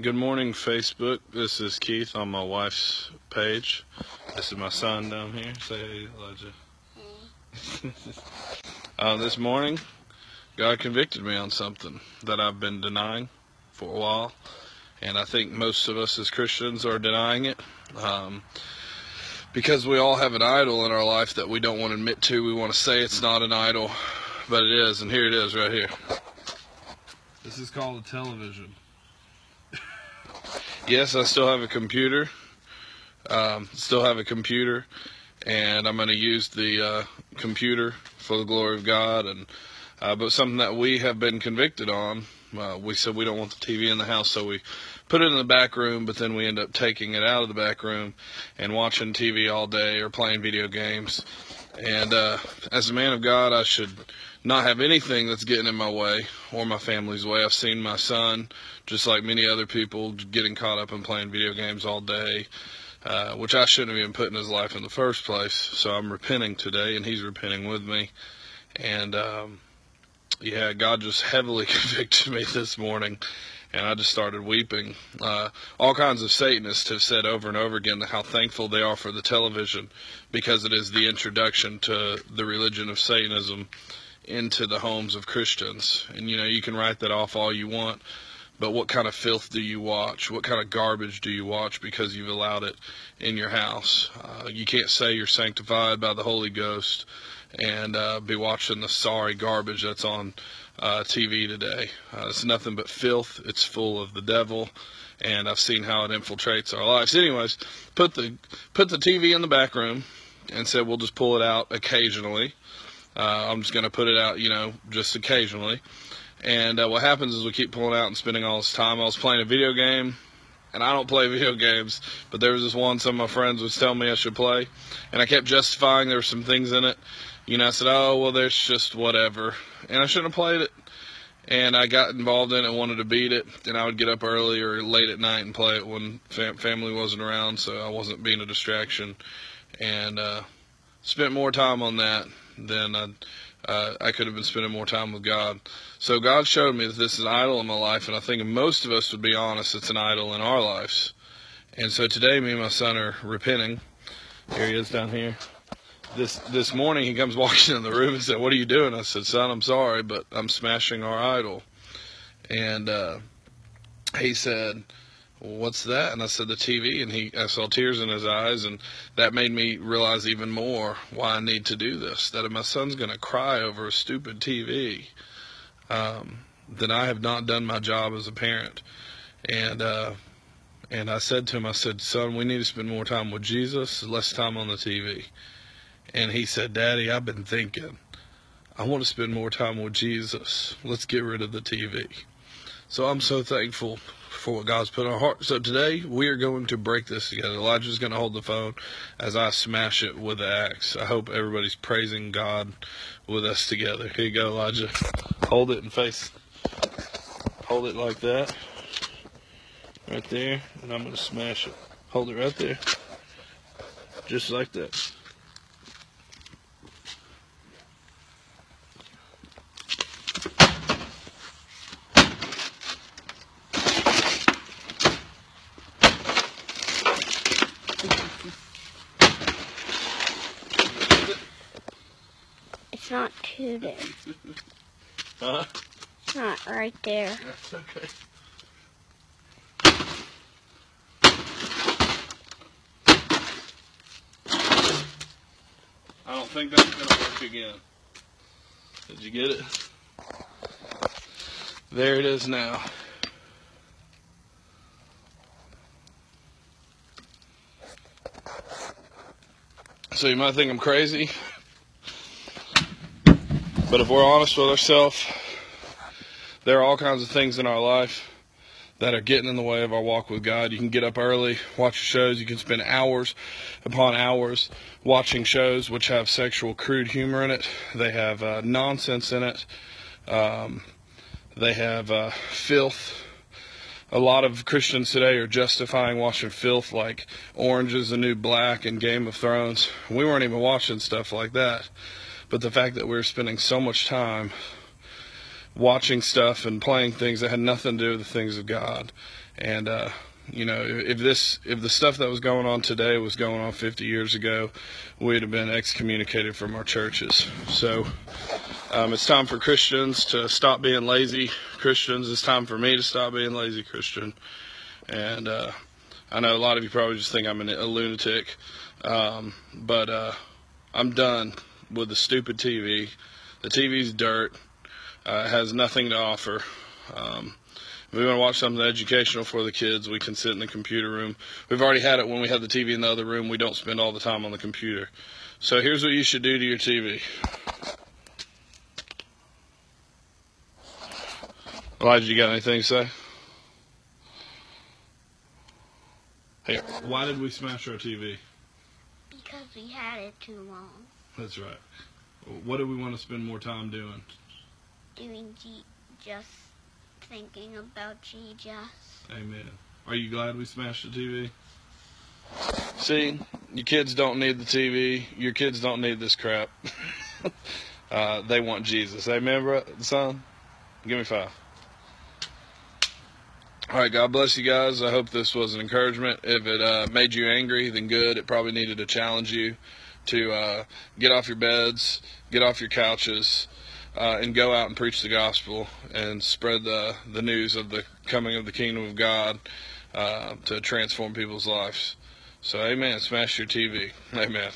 Good morning, Facebook. This is Keith on my wife's page. This is my son down here. Say hey, Elijah. uh, this morning, God convicted me on something that I've been denying for a while, and I think most of us as Christians are denying it. Um, because we all have an idol in our life that we don't want to admit to. We want to say it's not an idol, but it is, and here it is right here. This is called a television. Yes, I still have a computer. Um, still have a computer, and I'm going to use the uh, computer for the glory of God. And uh, but something that we have been convicted on. Uh, we said we don't want the TV in the house, so we put it in the back room. But then we end up taking it out of the back room and watching TV all day or playing video games. And uh, as a man of God, I should not have anything that's getting in my way or my family's way. I've seen my son, just like many other people, getting caught up in playing video games all day, uh, which I shouldn't have even put in his life in the first place. So I'm repenting today, and he's repenting with me. And um, yeah, God just heavily convicted me this morning. And I just started weeping. Uh, all kinds of Satanists have said over and over again how thankful they are for the television because it is the introduction to the religion of Satanism into the homes of Christians. And you know, you can write that off all you want, but what kind of filth do you watch? What kind of garbage do you watch because you've allowed it in your house? Uh, you can't say you're sanctified by the Holy Ghost and uh, be watching the sorry garbage that's on uh, TV today. Uh, it's nothing but filth. It's full of the devil, and I've seen how it infiltrates our lives. Anyways, put the put the TV in the back room, and said we'll just pull it out occasionally uh, I'm just going to put it out, you know, just occasionally. And uh, what happens is we keep pulling out and spending all this time. I was playing a video game, and I don't play video games, but there was this one some of my friends was telling me I should play, and I kept justifying there were some things in it. You know, I said, oh, well, there's just whatever. And I shouldn't have played it. And I got involved in it, and wanted to beat it, and I would get up early or late at night and play it when fam family wasn't around, so I wasn't being a distraction. And uh, spent more time on that than I, uh, I could have been spending more time with God. So God showed me that this is an idol in my life, and I think most of us would be honest, it's an idol in our lives. And so today, me and my son are repenting. Here he is down here. This this morning, he comes walking in the room and said, "What are you doing?" I said, "Son, I'm sorry, but I'm smashing our idol." And uh, he said, what's that? And I said, the TV. And he, I saw tears in his eyes. And that made me realize even more why I need to do this. That if my son's going to cry over a stupid TV, um, then I have not done my job as a parent. And, uh, and I said to him, I said, son, we need to spend more time with Jesus, less time on the TV. And he said, Daddy, I've been thinking. I want to spend more time with Jesus. Let's get rid of the TV. So I'm so thankful for what God's put on our heart. So today we are going to break this together. Elijah's going to hold the phone as I smash it with the axe. I hope everybody's praising God with us together. Here you go, Elijah. Hold it and face. Hold it like that. Right there. And I'm going to smash it. Hold it right there. Just like that. It's not. Huh? Not right there. That's okay. I don't think that's gonna work again. Did you get it? There it is now. So you might think I'm crazy, but if we're honest with ourselves, there are all kinds of things in our life that are getting in the way of our walk with God. You can get up early, watch shows. You can spend hours upon hours watching shows which have sexual, crude humor in it. They have uh, nonsense in it. Um, they have uh, filth. A lot of Christians today are justifying watching filth like Orange is the New Black and Game of Thrones. We weren't even watching stuff like that. But the fact that we're spending so much time watching stuff and playing things that had nothing to do with the things of God. And uh, you know, if this if the stuff that was going on today was going on 50 years ago, we'd have been excommunicated from our churches. So um, it's time for Christians to stop being lazy Christians. It's time for me to stop being lazy Christian. And uh, I know a lot of you probably just think I'm a lunatic, um, but uh, I'm done with the stupid TV. The TV's dirt. Uh, has nothing to offer. Um, if we want to watch something educational for the kids, we can sit in the computer room. We've already had it when we had the TV in the other room. We don't spend all the time on the computer. So here's what you should do to your TV. Elijah, you got anything to say? Hey, why did we smash our TV? Because we had it too long. That's right. What do we want to spend more time doing? Doing G- just thinking about Jesus. Amen. Are you glad we smashed the TV? See, your kids don't need the TV. Your kids don't need this crap. uh, they want Jesus. Amen, bro, son? Give me five. All right, God bless you guys. I hope this was an encouragement. If it uh, made you angry, then good. It probably needed to challenge you to uh, get off your beds, get off your couches, uh, and go out and preach the gospel and spread the, the news of the coming of the kingdom of God uh, to transform people's lives. So, amen. Smash your TV. Amen.